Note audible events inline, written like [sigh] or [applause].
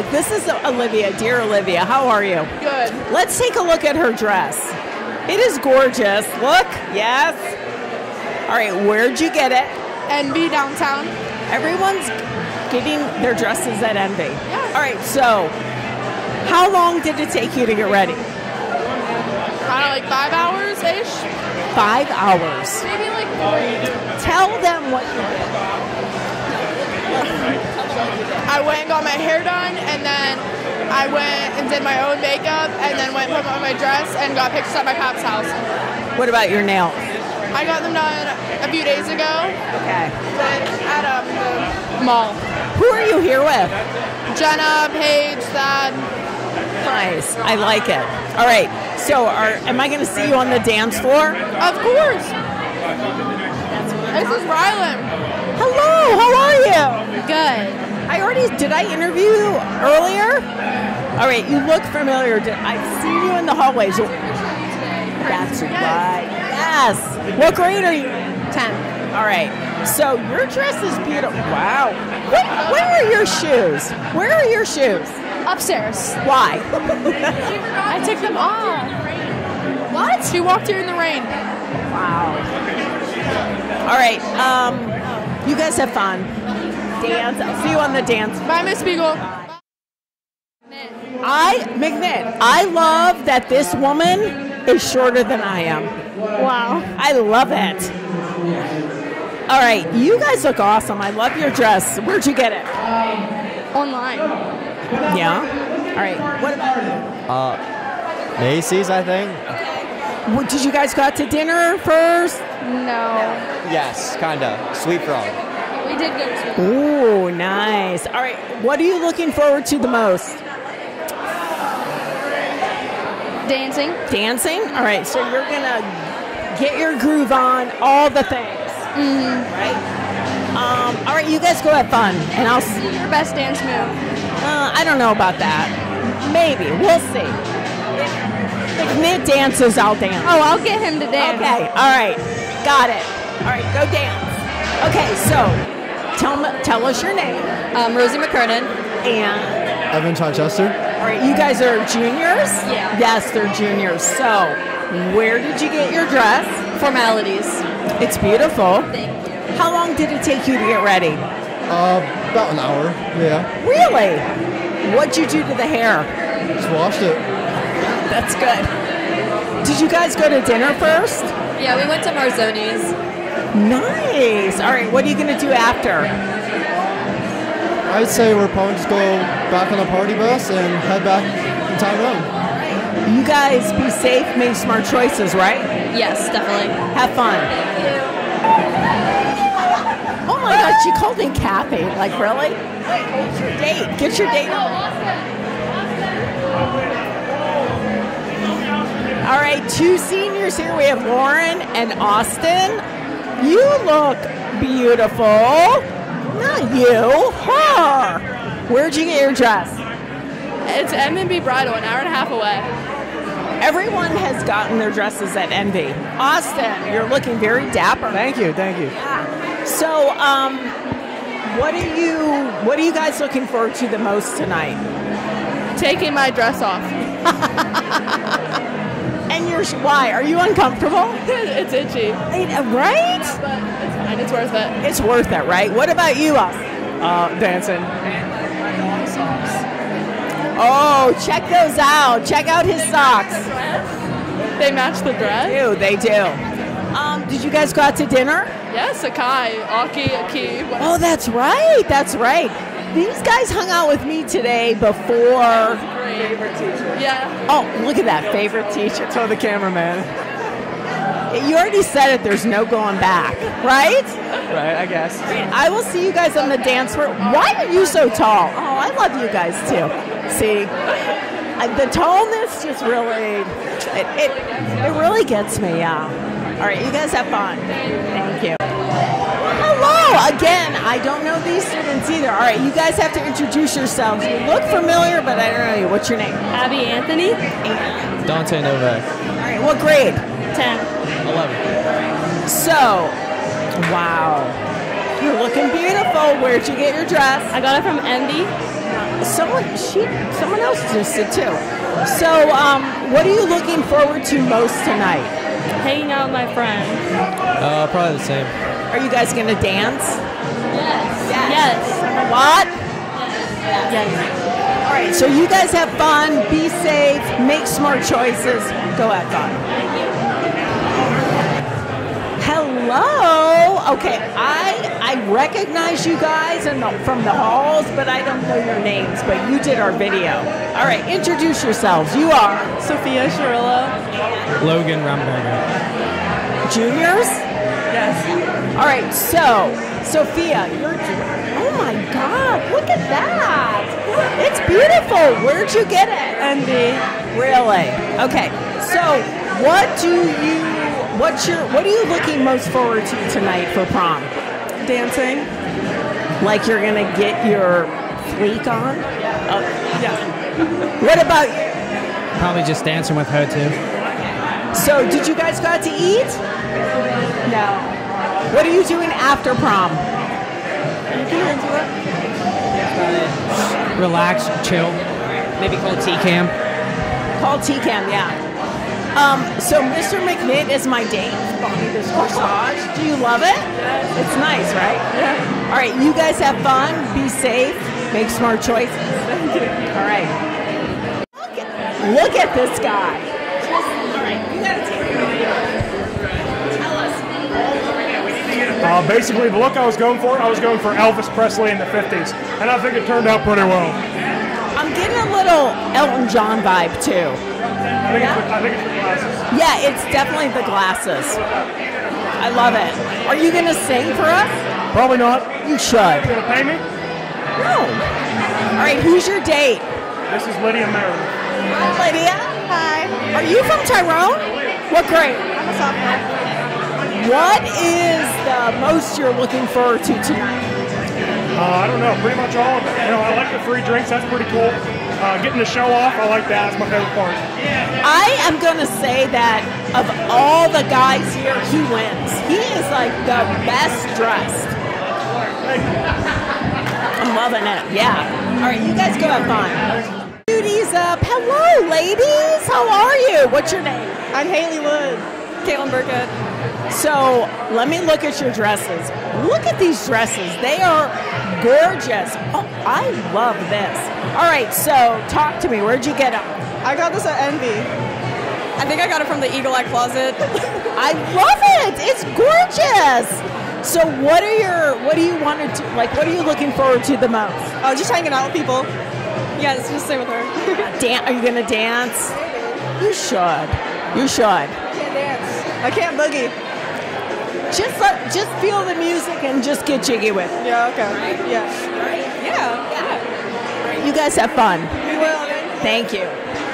look, this is Olivia, dear Olivia. How are you? Good. Let's take a look at her dress. It is gorgeous. Look, yes. All right, where'd you get it? Envy downtown. Everyone's getting their dresses at Envy. Yeah. All right, so how long did it take you to get ready? Kind of like five hours ish. Five hours. Maybe like three. Tell them what you did. I went and got my hair done, and then I went and did my own makeup, and then went and put on my dress and got pictures at my pop's house. What about your nails? I got them done a few days ago Okay. at um, the mall. Who are you here with? Jenna, Paige, Thad. Nice. I like it. All right. So, are am I going to see you on the dance floor? Of course. This is Rylan. Hello. How are you? Good. I already did. I interview you earlier. All right. You look familiar. Did, I've seen you in the hallways. That's right. Yes. What grade are you in? 10. All right. So your dress is beautiful. Wow. What, where are your shoes? Where are your shoes? Upstairs. Why? I took them off. What? She walked here in the rain. Wow. All right. Um, you guys have fun. Dance. I'll see you on the dance. Bye, Miss Spiegel. I, McNitt, I love that this woman is shorter than I am. Wow. I love it. All right. You guys look awesome. I love your dress. Where'd you get it? Online. Yeah. All right. What about you? Macy's, I think. What, did you guys go out to dinner first? No. Yes, kinda. Sweet frog. We did go to Ooh, nice. All right. What are you looking forward to the most? dancing. Dancing? All right. So you're going to get your groove on, all the things. Mm-hmm. Right? Um, all right. You guys go have fun. And I'll see. Your best dance move. Uh, I don't know about that. Maybe. We'll see. If Nick dances, I'll dance. Oh, I'll get him to dance. Okay. All right. Got it. All right. Go dance. Okay. So tell, me, tell us your name. Um, Rosie McKernan. And Evan Chichester. All right, you guys are juniors? Yeah. Yes, they're juniors. So, where did you get your dress? Formalities. It's beautiful. Thank you. How long did it take you to get ready? Uh, about an hour. Yeah. Really? What'd you do to the hair? Just washed it. [laughs] That's good. Did you guys go to dinner first? Yeah, we went to Marzoni's. Nice. All right, what are you going to do after? I'd say we're probably just go back on the party bus and head back in Tyrone. You guys be safe, make smart choices, right? Yes, definitely. Have fun. Oh my God, she called me Kathy. Like, really? Wait, what's your date? Get your date oh, on. Two seniors here. We have Lauren and Austin. You look beautiful. Not you, her. Where'd you get your dress? It's M&B Bridal, an hour and a half away. Everyone has gotten their dresses at Envy. Austin, you're looking very dapper. Thank you, thank you. So, um, what are you what are you guys looking forward to the most tonight? Taking my dress off. [laughs] And you're why? Are you uncomfortable? [laughs] it's itchy, Right? but it's fine. It's worth it. It's worth it, right? What about you, Austin? Uh, dancing. Oh, check those out. Check out his socks. They match the dress. Do they do? Um, did you guys go out to dinner? Yes, Akai, Aki, Aki. What Oh, that's right. That's right. These guys hung out with me today before. favorite teacher. Yeah. Oh, look at that favorite teacher. Tell the cameraman. You already said it. There's no going back, right? Right, I guess. I will see you guys on the dance floor. Why are you so tall? Oh, I love you guys too. See, the tallness just really, it, it, it really gets me. Yeah. All right, you guys have fun. Thank you. Hello again. I don't know these students either. All right, you guys have to introduce yourselves. You look familiar, but I don't know you. What's your name? Abby Anthony. Dante Novak. All right, what grade? 10. 11. So, wow, you're looking beautiful. Where'd you get your dress? I got it from Envy. someone she someone else just did too. So, um, what are you looking forward to most tonight? Hanging out with my friends. Uh, probably the same. Are you guys gonna dance? Yes. Yes. What? Yes. All right. So you guys have fun. Be safe. Make smart choices. Go have fun. Hello. Okay, I I recognize you guys in the, from the halls, but I don't know your names. But you did our video. All right, introduce yourselves. You are Sophia Shirillo. Logan Ramberger. juniors. Yes. All right, so Sophia, you're. Oh my God! Look at that! It's beautiful. Where'd you get it? Envy. Really? Okay. So, what do you? What's your? What are you looking most forward to tonight for prom? Dancing. Like you're gonna get your fleek on? Uh, Yeah. what about you? Probably just dancing with her too. So, did you guys go out to eat? No. What are you doing after prom? You can answer that. Relax, chill. Maybe call TCAM. Call TCAM, yeah. Um, so Mr. McNitt is my date bought me this corsage. Do you love it? It's nice, right? Yeah. All right, you guys have fun. Be safe. Make smart choices. All right. Look at, look at this guy. All right, you gotta take a. Tell us. Uh, basically, the look I was going for, I was going for Elvis Presley in the 50s, and I think it turned out pretty well. I'm getting a little Elton John vibe too. I think, it's, the, I think it's the glasses. Yeah, it's definitely the glasses. I love it. Are you gonna sing for us? Probably not. You should. Gonna pay me? No. All right, who's your date? This is Lydia Meredith. Hi, Lydia. Hi. Are you from Tyrone? What grade? I'm a sophomore. What is the most you're looking forward to tonight? Uh, I don't know, pretty much all of it. You know, I like the free drinks. That's pretty cool. Uh, getting the show off, I like that. That's my favorite part. I am gonna say that of all the guys here, he wins. He is like the best dressed. I'm loving it. Yeah. All right, you guys go have fun. Duties up. Hello, ladies. How are you? What's your name? I'm Haley Wood. Caitlin Burkett. So let me look at your dresses. Look at these dresses. They are gorgeous. Oh, I love this. All right, so talk to me. Where'd you get them? I got this at Envy. I think I got it from the Eagle Eye Closet. [laughs] I love it. It's gorgeous. So what are your what do you want to do? Like what are you looking forward to the most? oh, just hanging out with people. Yeah, it's just stay with her. [laughs] Dan- are you gonna dance? You should. You should. I can't dance. I can't boogie. Just let, just feel the music and just get jiggy with it. Yeah, okay. Yeah. Yeah. You guys have fun. We will. Thank you.